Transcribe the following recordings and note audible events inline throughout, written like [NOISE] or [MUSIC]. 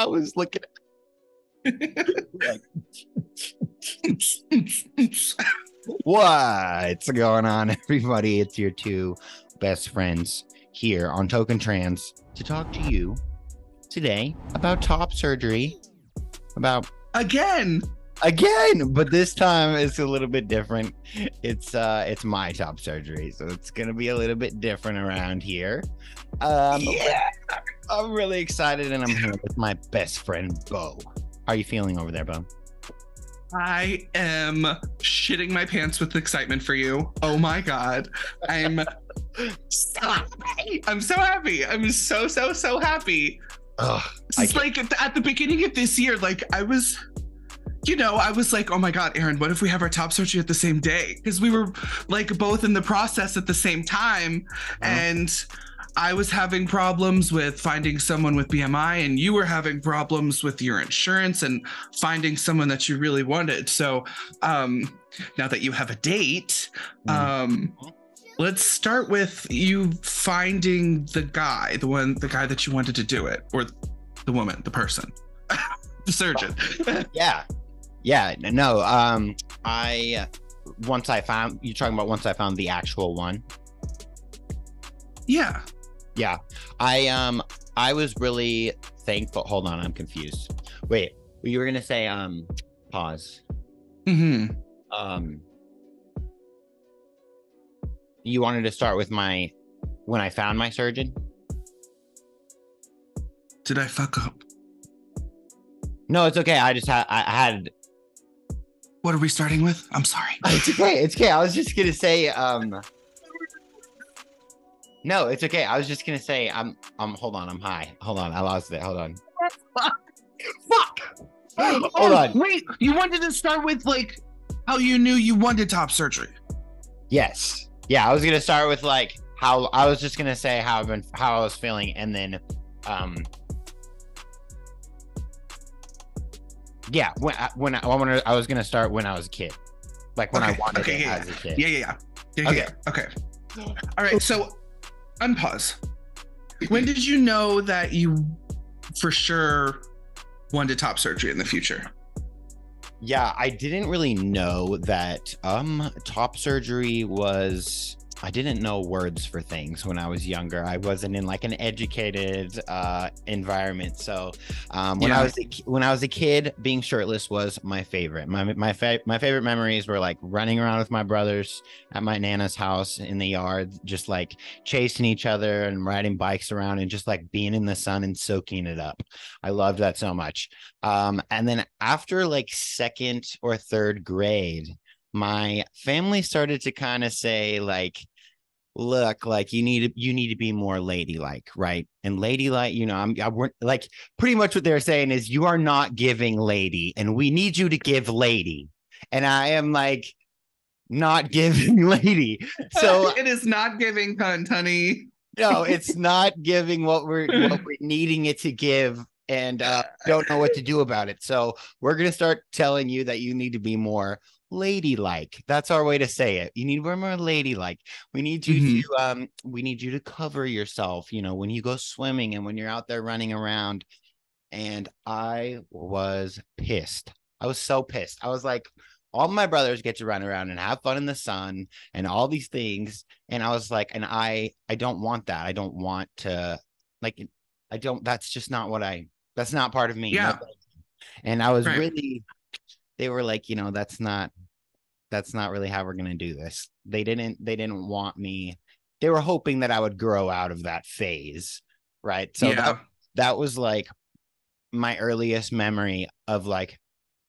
I was looking like, [LAUGHS] what's going on, everybody? It's your two best friends here on Token Trans to talk to you today about top surgery. About Again. Again, but this time it's a little bit different. It's uh it's my top surgery, so it's gonna be a little bit different around here. Um Yeah. I'm really excited and I'm here with my best friend Bo. How are you feeling over there, Bo? I am shitting my pants with excitement for you. Oh my god. I'm so happy. I'm so happy. I'm so so so happy. Ugh, It's like at the, at the beginning of this year, like I was, you know, I was like, oh my God, Aaron, what if we have our top surgery at the same day? Because we were like both in the process at the same time. And I was having problems with finding someone with BMI, and you were having problems with your insurance and finding someone that you really wanted. So um, now that you have a date, Mm. um, let's start with you finding the guy, the one, the guy that you wanted to do it, or the woman, the person, [LAUGHS] the surgeon. yeah yeah no um i once i found you're talking about once i found the actual one yeah. yeah i um i was really thankful hold on i'm confused wait you were gonna say um pause Mm-hmm. um you wanted to start with my when i found my surgeon Did I fuck up? no it's okay i just had i I had What are we starting with? I'm sorry. [LAUGHS] it's okay it's okay. I was just gonna say um no it's okay. I was just gonna say i'm um hold on i'm high. Hold on i lost it. Hold on. Fuck! Hold Oh, on. Wait, you wanted to start with like how you knew you wanted top surgery. yes. Yeah i was gonna start with like how i was just gonna say how i've been how i was feeling and then um yeah when I, when I, when I was gonna start when i was a kid like when i Okay, wanted okay, yeah, as a kid Yeah, yeah, yeah. yeah, Okay. yeah. Okay. All right. So, unpause. When did you know that you for sure wanted top surgery in the future? Yeah, I didn't really know that um top surgery was I didn't know words for things when I was younger. I wasn't in like an educated uh environment. So um when I was a, when I was a kid, being shirtless was my favorite. My my fa- my favorite memories were like running around with my brothers at my nana's house in the yard, just like chasing each other and riding bikes around and just like being in the sun and soaking it up. I loved that so much. Um, and then after like second or third grade, my family started to kind of say like, look, like you need to you need to be more ladylike, right? And ladylike, you know, I'm I, we're, like pretty much what they're saying is you are not giving lady, and we need you to give lady. And I am like not [LAUGHS] giving lady. So [LAUGHS] it is not giving cunt, honey. no, it's [LAUGHS] not giving what we're what we're needing it to give and uh don't know what to do about it. So we're gonna start telling you that you need to be more ladylike. That's our way to say it. You need to be more ladylike. We need you Mhm. to um we need you to cover yourself, you know, when you go swimming and when you're out there running around. And I was pissed. I was so pissed. I was like, all my brothers get to run around and have fun in the sun and all these things and i was like and i i don't want that i don't want to like i don't that's just not what i that's not part of me Yeah. No. and i was Right. really they were like you know that's not that's not really how we're going to do this they didn't they didn't want me they were hoping that i would grow out of that phase right so yeah. that, that was like my earliest memory of like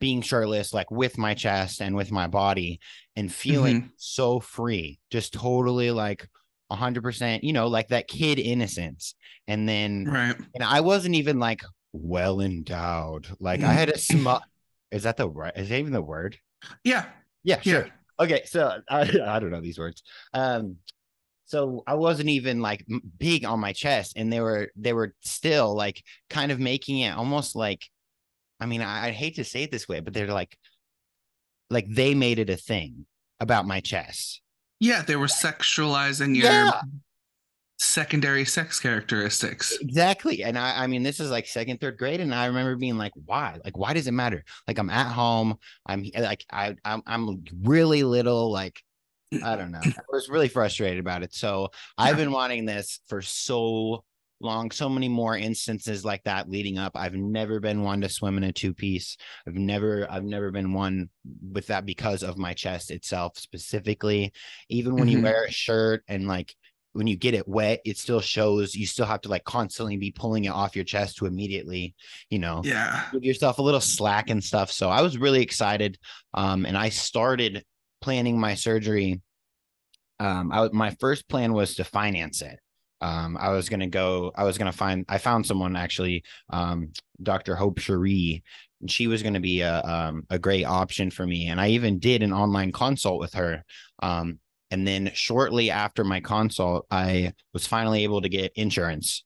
being shirtless like with my chest and with my body and feeling Mm-hmm. so free just totally like 100% you know like that kid innocence and then right. and i wasn't even like well endowed like i had a small is that the right is that even the word Yeah. yeah Yeah. sure okay so [LAUGHS] I, I don't know these words um so i wasn't even like big on my chest and they were they were still like kind of making it almost like i mean i i hate to say it this way but they're like like they made it a thing about my chest Yeah. They were sexualizing your Yeah. Secondary sex characteristics. Exactly. And I, I mean, this is like second, third grade. And I remember being like, why? Like, why does it matter? Like, I'm at home. I'm like, I, I'm, I'm really little. Like, I don't know. I was really frustrated about it. So I've been wanting this for so long, so many more instances like that leading up. I've never been one to swim in a two piece. I've never, I've never been one with that because of my chest itself specifically. Even when mm-hmm. you wear a shirt and like when you get it wet, it still shows you still have to like constantly be pulling it off your chest to immediately, you know, yeah, give yourself a little slack and stuff. So I was really excited. Um, and I started planning my surgery. Um, I my first plan was to finance it. Um, I was gonna go, I was gonna find I found someone actually, um, Dr. Hope Sherie. And she was going to be a um, a great option for me, and I even did an online consult with her. Um, and then shortly after my consult, I was finally able to get insurance.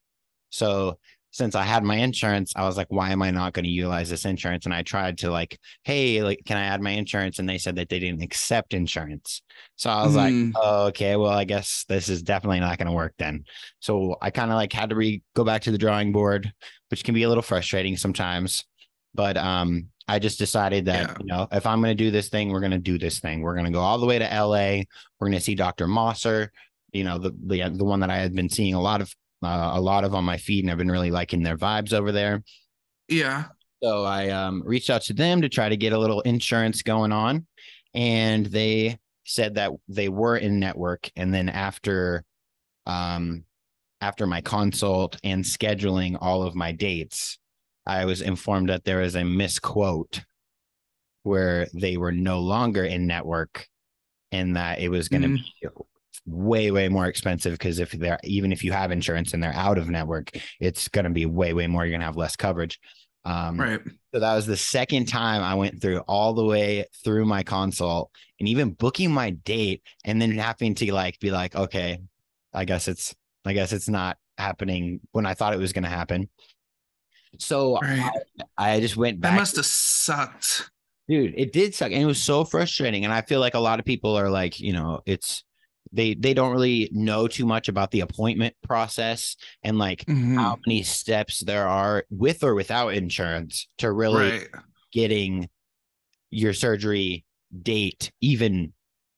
So since I had my insurance, I was like, why am I not going to utilize this insurance? And I tried to like, hey, like, can I add my insurance? And they said that they didn't accept insurance. So I was mm. like, oh, okay, well, I guess this is definitely not going to work then. So I kind of like had to re go back to the drawing board, which can be a little frustrating sometimes. But um, I just decided that, yeah. you know, if I'm going to do this thing, we're going to do this thing. We're going to go all the way to LA. We're going to see Dr. Mosser, you know, the, the, the one that I had been seeing a lot of, uh, a lot of on my feed and I've been really liking their vibes over there. Yeah. So I um, reached out to them to try to get a little insurance going on. And they said that they were in network. And then after, um, after my consult and scheduling all of my dates, I was informed that there was a misquote where they were no longer in network and that it was going to mm. be way way more expensive because if they're even if you have insurance and they're out of network it's going to be way way more you're going to have less coverage. Um, right. so that was the second time i went through all the way through my consult and even booking my date and then having to like be like okay i guess it's i guess it's not happening when i thought it was going to happen so right. I, I, just went back. That must have sucked. Dude, it did suck. And it was so frustrating. And I feel like a lot of people are like, you know, it's they they don't really know too much about the appointment process and like mm-hmm. how many steps there are with or without insurance to really right. getting your surgery date even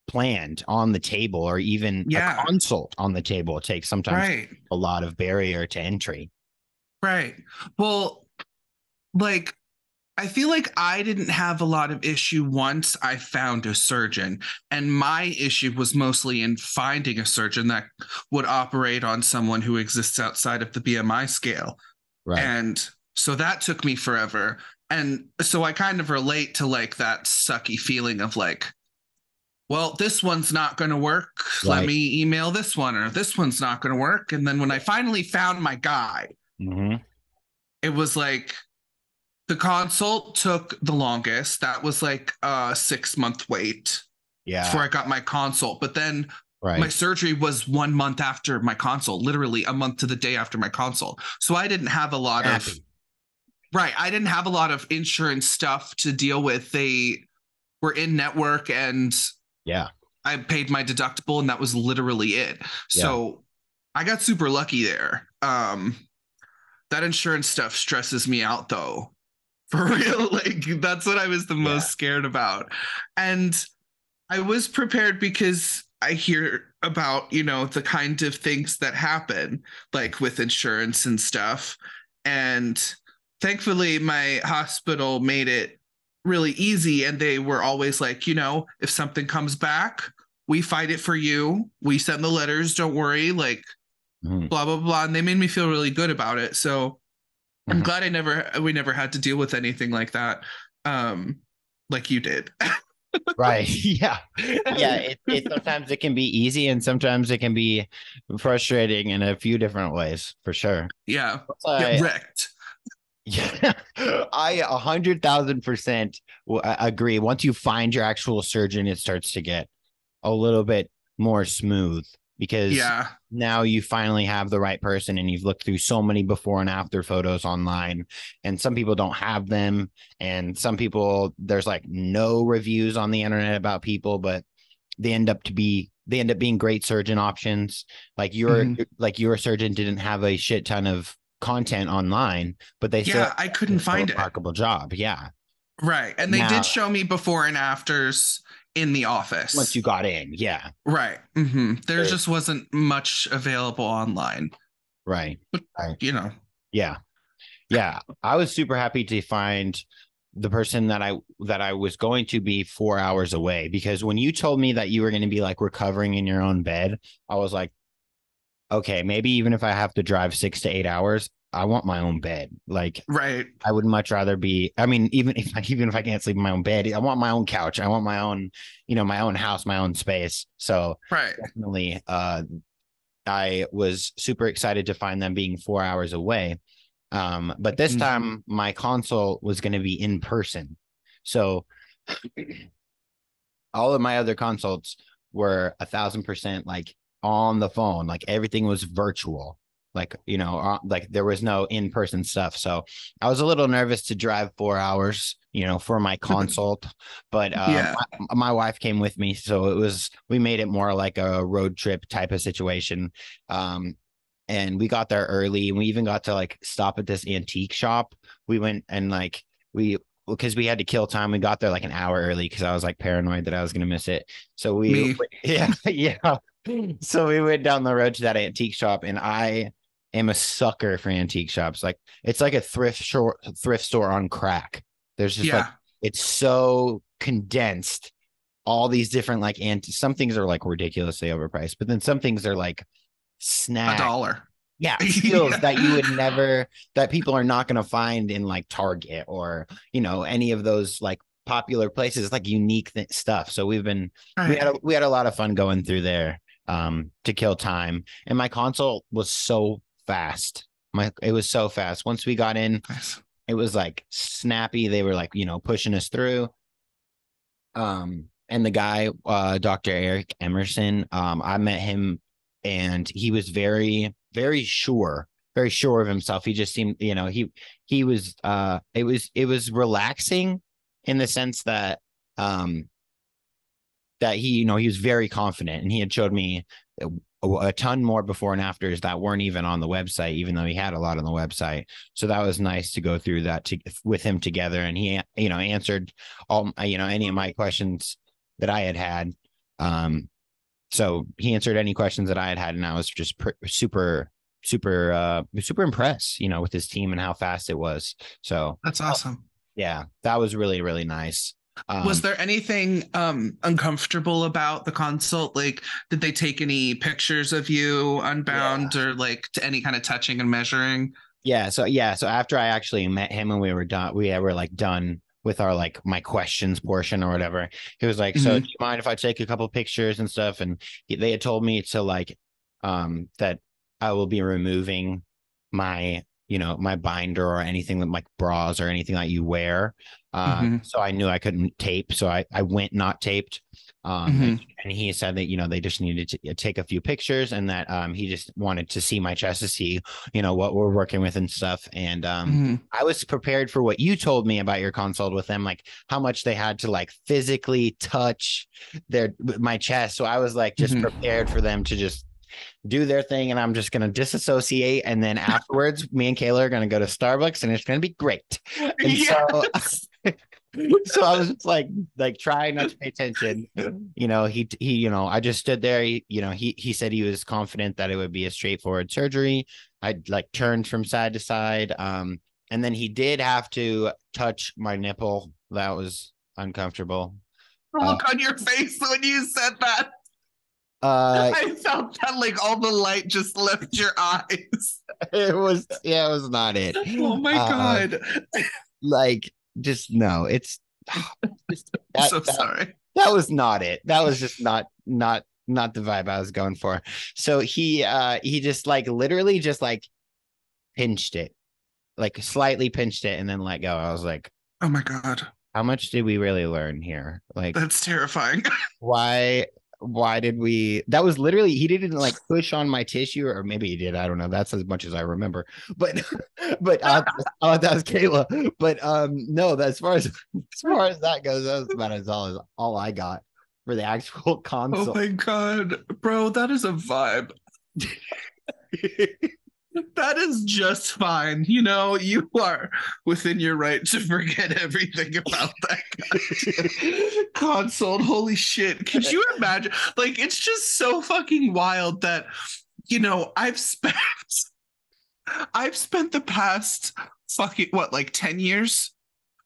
planned on the table or even yeah. a consult on the table. It takes sometimes right. a lot of barrier to entry. Right. Well, like I feel like I didn't have a lot of issue once I found a surgeon. And my issue was mostly in finding a surgeon that would operate on someone who exists outside of the BMI scale. Right. And so that took me forever. And so I kind of relate to like that sucky feeling of like, well, this one's not going to work. Right. Let me email this one, or this one's not going to work. And then when I finally found my guy, Mm-hmm. It was like the consult took the longest. That was like a six month wait. Yeah. Before I got my consult. But then right. my surgery was one month after my consult, literally a month to the day after my consult. So I didn't have a lot Happy. of right. I didn't have a lot of insurance stuff to deal with. They were in network and yeah. I paid my deductible and that was literally it. Yeah. So I got super lucky there. Um that insurance stuff stresses me out though. [LAUGHS] For real. [LAUGHS] Like that's what I was the most scared about. And I was prepared because I hear about, you know, the kind of things that happen, like with insurance and stuff. And thankfully, my hospital made it really easy. And they were always like, you know, if something comes back, we fight it for you. We send the letters. Don't worry. Like, mm. blah blah blah and they made me feel really good about it. So mm-hmm. i'm glad i never we never had to deal with anything like that um like you did. [LAUGHS] Right. [LAUGHS] Yeah. Yeah it, it sometimes it can be easy and sometimes it can be frustrating in a few different ways for sure. Yeah. Get wrecked. Yeah, [LAUGHS] I a hundred thousand percent agree. Once you find your actual surgeon, it starts to get a little bit more smooth because yeah now you finally have the right person and you've looked through so many before and after photos online and some people don't have them and some people there's like no reviews on the internet about people but they end up to be they end up being great surgeon options. Like your Mhm. like your surgeon didn't have a shit ton of content online, but they Yeah, I couldn't did a find it. remarkable job. Yeah. Right. And they Now- did show me before and afters in the office. Once you got in. Yeah. right. hmm There just wasn't much available online, Right. you know. Yeah. Yeah. I was super happy to find the person that I that I was going to be four hours away because when you told me that you were going to be like recovering in your own bed, I was like, okay, maybe even if I have to drive six to eight hours, I want my own bed. Like Right. I would much rather be. I mean, even if I, [LAUGHS] even if I can't sleep in my own bed, I want my own couch. I want my own, you know, my own house, my own space. So Right. definitely uh i was super excited to find them being four hours away um but this Mhm. time my console was going to be in person so [CLEARS THROAT] all of my other consults were a thousand percent like on the phone like everything was virtual like you know uh, like there was no in-person stuff. So i was a little nervous to drive four hours you know for my [LAUGHS] consult but uh, Yeah. my, my wife came with me so it was we made it more like a road trip type of situation. Um and we got there early and we even got to like stop at this antique shop. We went and like we because we had to kill time we got there like an hour early because i was like paranoid that i was going to miss it. So we Me. [LAUGHS] yeah yeah. So we went down the road to that antique shop and i am a sucker for antique shops. Like it's like a thrift store thrift store on crack. There's just yeah. like it's so condensed. All these different like and some things are like ridiculously overpriced but then some things are like a dollar. yeah [LAUGHS] skills Yeah. that you would never that people are not going to find in like target or you know any of those like popular places. Like unique th- stuff. So we've been we had a, we had a lot of fun going through there um to kill time. And my console was so fast. My it was so fast. Once we got in Nice. it was like snappy. They were like you know pushing us through. Um and the guy uh dr eric emerson um i met him and he was very very sure very sure of himself. He just seemed you know he he was uh it was it was relaxing in the sense that um that he you know he was very confident and he had showed me a, ton more before and afters that weren't even on the website even though he had a lot on the website. So that was nice to go through that to, with him together. And he you know answered all you know any of my questions that i had had. Um so he answered any questions that i had had and i was just pr- super super uh super impressed you know with his team and how fast it was. So That's awesome. yeah that was really really nice um, was there anything um uncomfortable about the consult? Like, did they take any pictures of you unbound or like to any kind of touching and measuring? Yeah. So yeah. So after I actually met him and we were done, we were like done with our like my questions portion or whatever. He was like, "So Mhm. do you mind if I take a couple pictures and stuff?" And he, they had told me to like, um, that I will be removing my, you know, my binder or anything that like bras or anything that you wear. Uh, Mhm. so I knew I couldn't tape, so I I went not taped. Um, Mhm. and, and he said that you know they just needed to take a few pictures and that um he just wanted to see my chest to see you know what we're working with and stuff and um Mhm. i was prepared for what you told me about your consult with them like how much they had to like physically touch their my chest so i was like just Mhm. prepared for them to just do their thing and i'm just going to disassociate and then [LAUGHS] afterwards me and kayla are going to go to starbucks and it's going to be great. And so [LAUGHS] so i was just like like trying not to pay attention. You know he he you know i just stood there he, you know he he said he was confident that it would be a straightforward surgery. I like turned from side to side um and then he did have to touch my nipple. That was uncomfortable. The look on your face when you said that. Uh [LAUGHS] I felt that like all the light just left your eyes. [LAUGHS] it was yeah it was not it Oh my Uh, god. like just no it's [LAUGHS] just- that- so that- sorry. that was not it. That was just not not not the vibe I was going for. So he uh he just like literally just like pinched it. Like slightly pinched it and then let go. I was like, Oh my god. how much did we really learn here? Like That's terrifying. why why did we that was literally he didn't like push on my tissue or maybe he did i don't know that's as much as i remember but [LAUGHS] but uh, uh that was kayla but um no as far as [LAUGHS] as far as that goes that's about as all as all i got for the actual [LAUGHS] console. Oh my god, bro, that is a vibe. that is just fine. You know, you are within your right to forget everything about that console. Holy shit. Could you imagine? Like, it's just so fucking wild that, you know, I've spent [LAUGHS] I've spent the past fucking what, like 10 years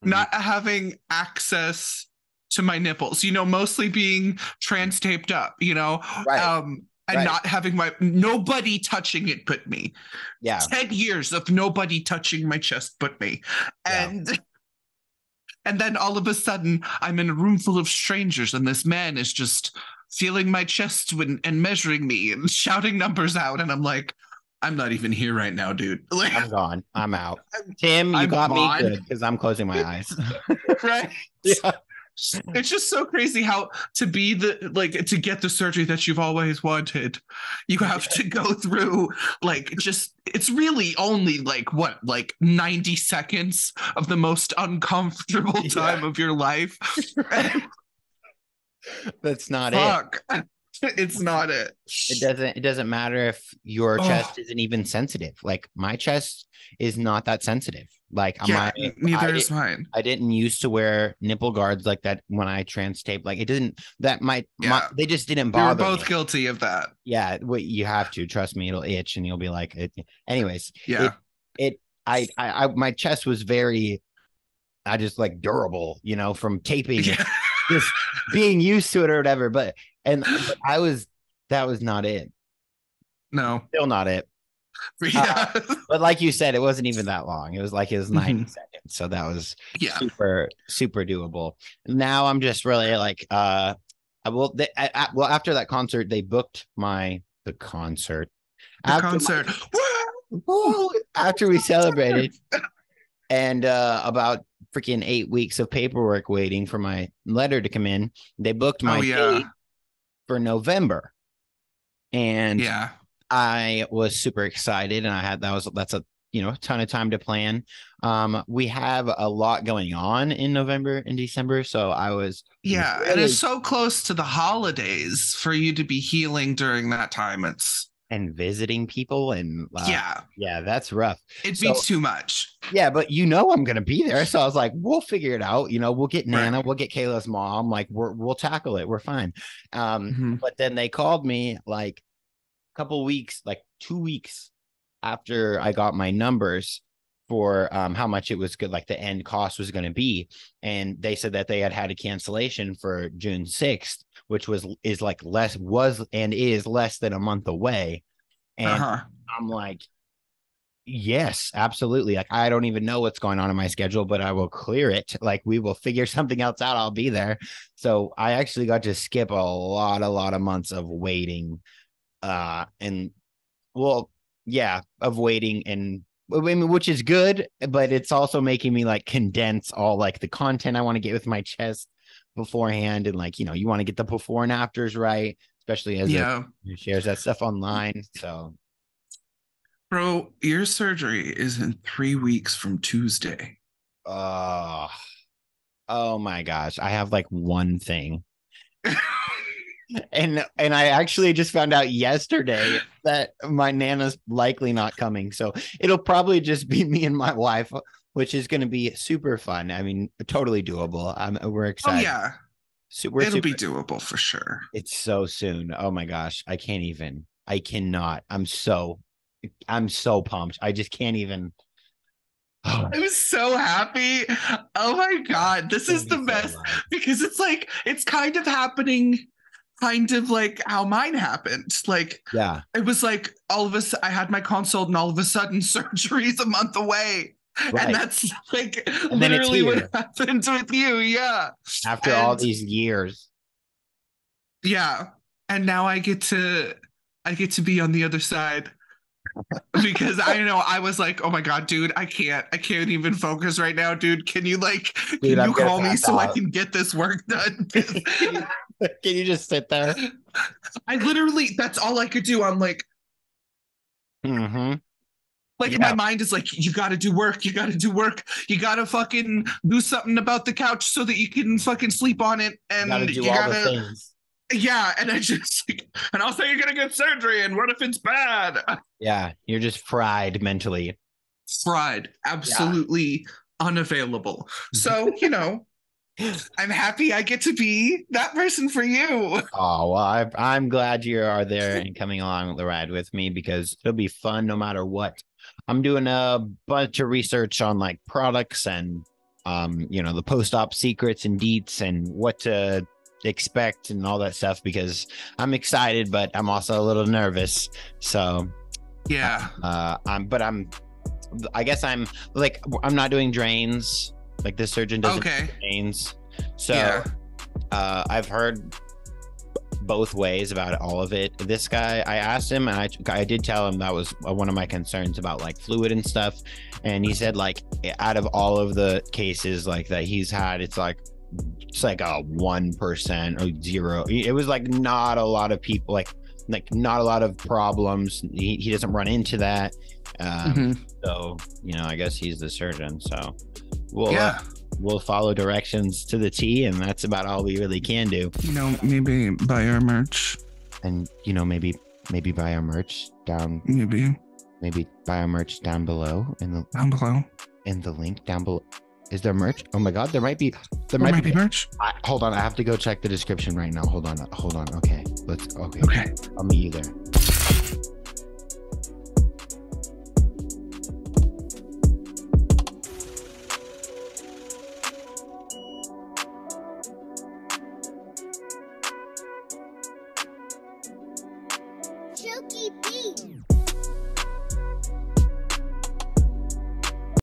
Mhm. not having access to my nipples, you know, mostly being trans taped up, you know, right. um, and right. not having my nobody touching it but me. yeah. 10 years of nobody touching my chest but me. Yeah. And [LAUGHS] and then all of a sudden I'm in a room full of strangers and this man is just feeling my chest when, and measuring me and [LAUGHS] shouting numbers out and I'm like I'm not even here right now, dude. [LAUGHS] Like I'm gone. I'm out. I'm- [LAUGHS] Tim, you I'm got gone. me good because I'm closing my eyes. right? yeah. It's just so crazy how to be the like to get the surgery that you've always wanted, you have to go through like just it's really only like what like 90 seconds of the most uncomfortable [LAUGHS] Yeah. time of your life. [LAUGHS] That's not it. [LAUGHS] It's not it. It doesn't it doesn't matter if your Oh. chest isn't even sensitive. Like my chest is not that sensitive. Like Yeah, my neither I, is mine. I didn't used to wear nipple guards like that when I trans tape. Like it didn't that might my, Yeah. they just didn't bother. We were both me. guilty of that. Yeah, what you have to trust me, it'll itch and you'll be like it. Anyways, Yeah. I, I I my chest was very I just like durable, you know, from taping yeah. [LAUGHS] just being used to it or whatever. But and but I was that was not it. No. Still not it. [LAUGHS] Yeah. But like you said, it wasn't even that long. It was like it was 90 Mhm. seconds. So that was yeah. super, super doable. Now I'm just really like uh I will they, I, I- well after that concert, they booked my the concert. The After concert. [LAUGHS] Woo! after we celebrated and uh about freaking eight weeks of paperwork waiting for my letter to come in they booked my Oh yeah. date for november and Yeah. I was super excited and i had that was that's a you know a ton of time to plan um we have a lot going on in november and december so i was Yeah, and really- it's so close to the holidays for you to be healing during that time. It's and visiting people and uh, yeah, yeah that's rough it'd so- be too much. Yeah, but you know I'm gonna be there, so I was like, we'll figure it out. You know, we'll get Right. Nana, we'll get Kayla's mom. Like, we're we'll tackle it. We're fine. Um, Mhm. but then they called me like couple weeks, like two weeks after I got my numbers for um how much it was good, like the end cost was gonna be, and they said that they had had a cancellation for June sixth, which was is like less was and is less than a month away, and Uh-huh. I'm like, yes, absolutely. Like, I don't even know what's going on in my schedule, but I will clear it. Like, we will figure [LAUGHS] something else out. I'll be there. So I actually got to skip a lot, a lot of months of waiting. Uh, and well, yeah, of waiting and I mean, which is good, but it's also making me like condense all like the content I want to get with my chest beforehand. And like, you know, you want to get the before and afters right, especially as it Yeah, shares that stuff online. So bro, your surgery is in three weeks from Tuesday. Uh, oh my gosh, I have like one thing. [LAUGHS] and and I actually just found out yesterday that my nana's likely not coming. So it'll probably just be [LAUGHS] me and my wife, which is going to be super fun. I mean, totally doable. I'm we're excited. Oh excited. yeah, So we're it'll super, be doable for sure. it's so soon. Oh my gosh, I can't even. I cannot. I'm so I'm so pumped. I just can't even. [SIGHS] Oh, I'm so happy. Oh my god, this is the best because it's like it's kind of happening kind of like how mine happened like Yeah. it was like all of a sudden I had my consult and all of a sudden [LAUGHS] surgery's a month away Right. and that's like And literally what happened with you yeah After all these years. yeah and now I get to I get to be on the other side [LAUGHS] because I know I was like, oh my god, dude, I can't, I can't even focus right now, dude. Can you like, Dude, can I'm you call me so I can get this work done? [LAUGHS] Can you just sit there? I literally, that's all I could do. I'm like, Mm-hmm. like Yeah. my mind is like, you got to do work, you got to do work, you got to fucking do something about the couch so that you can fucking sleep on it, and you gotta, the yeah, and I just like, and I'll say you're gonna get surgery, and what if it's bad? Yeah, you're just fried mentally. Fried, absolutely unavailable. So you know, I'm happy I get to be that person for you. Oh well, I, I'm glad you are there and coming along the ride with me because it'll be fun no matter what. I'm doing a bunch of research on like products and um, you know, the post-op secrets and deets and what to expect and all that stuff because I'm excited, but I'm also a little nervous. So Yeah. uh I'm but I'm I guess I'm like I'm not doing drains. Like this surgeon doesn't Okay. do drains. So Yeah. uh I've heard both ways about all of it. This guy, I asked him, and I, I did tell him that was uh, one of my concerns about like fluid and stuff. And he said, like, out of all of the cases like that he's had, it's like it's like a one percent or zero. It was like not a lot of people, like like not a lot of problems. He, he doesn't run into that. Um, Mhm. So you know, I guess he's the surgeon. So we'll uh, we'll follow directions to the T, and that's about all we really can do. You know, maybe buy our merch. And you know, maybe maybe buy our merch down, Maybe maybe buy our merch down below in the down below. in the link down below. Is there merch? Oh my God, there might be. There There might, might be. be merch. I, hold on, I have to go check the description right now. Hold on, hold on. Okay, let's. Okay, Okay. I'll meet you there.